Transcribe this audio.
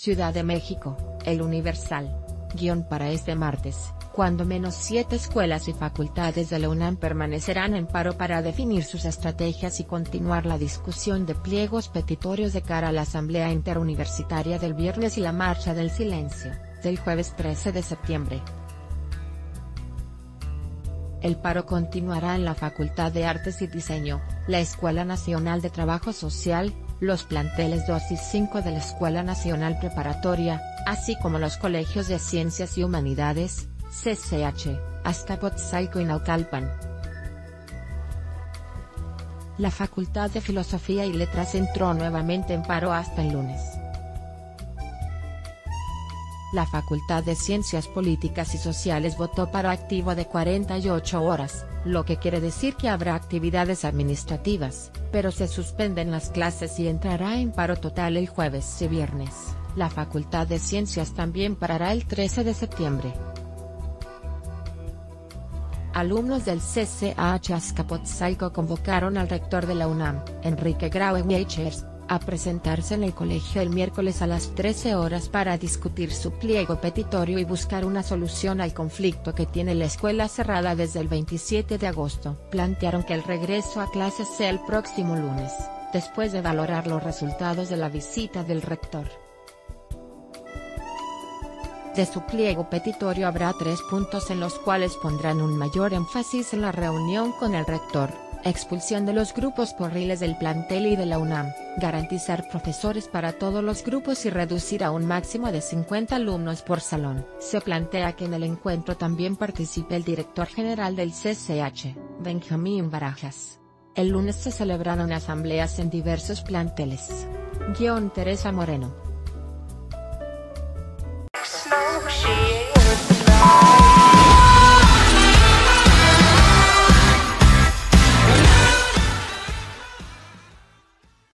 Ciudad de México, El Universal. Guión para este martes, cuando menos siete escuelas y facultades de la UNAM permanecerán en paro para definir sus estrategias y continuar la discusión de pliegos petitorios de cara a la Asamblea Interuniversitaria del viernes y la Marcha del Silencio, del jueves 13 de septiembre. El paro continuará en la Facultad de Artes y Diseño, la Escuela Nacional de Trabajo Social, los planteles 2 y 5 de la Escuela Nacional Preparatoria, así como los colegios de Ciencias y Humanidades, CCH, Azcapotzalco y Naucalpan. La Facultad de Filosofía y Letras entró nuevamente en paro hasta el lunes. La Facultad de Ciencias Políticas y Sociales votó paro activo de 48 horas, lo que quiere decir que habrá actividades administrativas, pero se suspenden las clases y entrará en paro total el jueves y viernes. La Facultad de Ciencias también parará el 13 de septiembre. Alumnos del CCH Azcapotzalco convocaron al rector de la UNAM, Enrique Graue Weichers, a presentarse en el colegio el miércoles a las 13 horas para discutir su pliego petitorio y buscar una solución al conflicto que tiene la escuela cerrada desde el 27 de agosto. Plantearon que el regreso a clases sea el próximo lunes, después de valorar los resultados de la visita del rector. De su pliego petitorio habrá tres puntos en los cuales pondrán un mayor énfasis en la reunión con el rector expulsión de los grupos porriles del plantel y de la UNAM, garantizar profesores para todos los grupos y reducir a un máximo de 50 alumnos por salón. Se plantea que en el encuentro también participe el director general del CCH, Benjamín Barajas. El lunes se celebraron asambleas en diversos planteles. Guión Teresa Moreno.